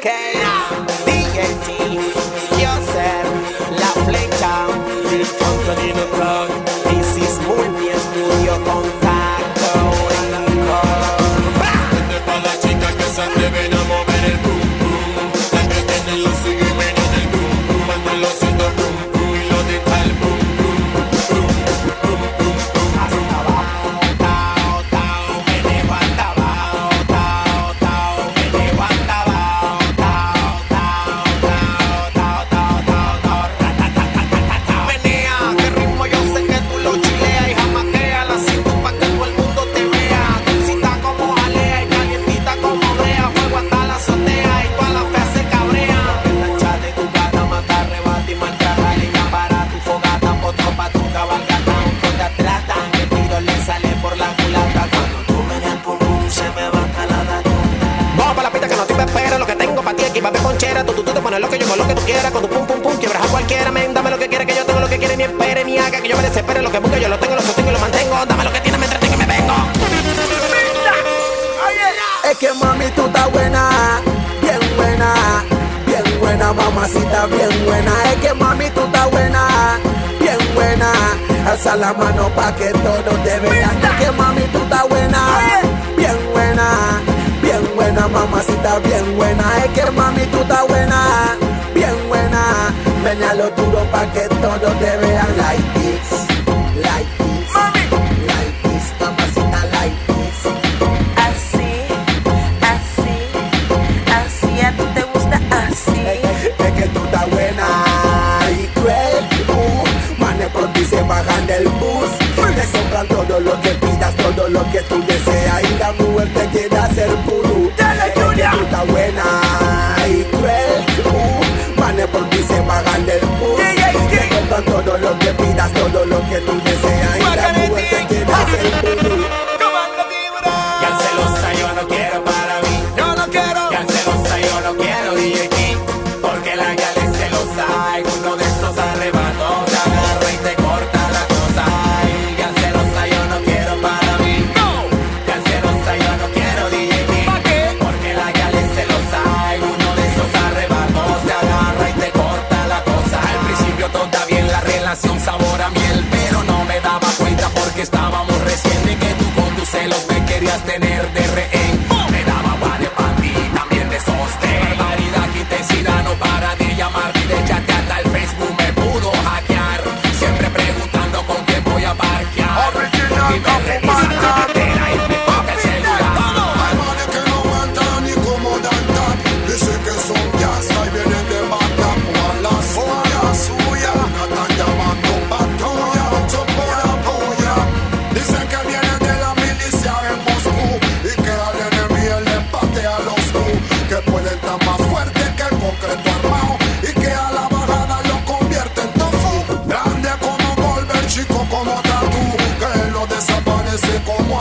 cat. Tengo pa' ti aquí va a ver ponchera. Tú, tú, tú te pones lo que yo con lo que tú quieras. Con tu pum pum pum quiebras a cualquiera. Men, dame lo que quiere que yo tengo lo que quiere. Ni espere ni haga que yo me desespere. Lo que busque yo lo tengo, lo sostengo y lo mantengo. Dame lo que tiene, me entretengo y me vengo. Es que mami tú estás buena, bien buena, bien buena, mamacita bien buena. Es que mami tú estás buena, bien buena. Alza la mano pa' que todos te vean. Es que mami tú estás buena, bien buena, buena, mamacita bien buena. Es que mami tú estás buena, bien buena. Meñalo duro pa' que todos te vean. Like this, like this, like this, mamacita like this. Así, así, así, a ti te gusta así. Es que tú estás buena y cruel. Uh, manes por ti se bajan del bus. Te compran todo lo que pidas, todo lo que tú deseas. Y la mujer te quiere hacer puro. Buena y cruel. Uh, manes por ti se bajan del bus. Te compran todo lo que pidas, todo lo que tú deseas. Y la mujer te quiere hacer puro. Ya celosa yo no quiero para mí Yo no quiero. Ya celosa yo no quiero DJ King Porque la gal es celosa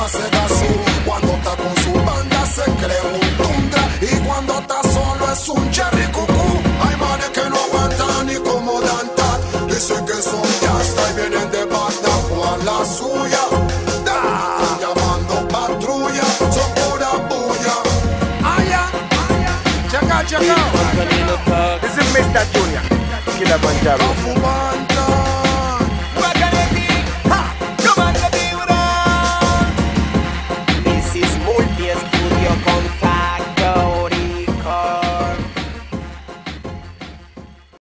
hace Cuando está con su banda se cree un tundra. Y cuando está solo es un cherry cucú. Hay manes que no aguantan ni como Danta. Dicen que son jazz y vienen de Bagdad Juan la suya. Da, llamando patrulla Son pura bulla. Check out, check out. This is Mr. Junior.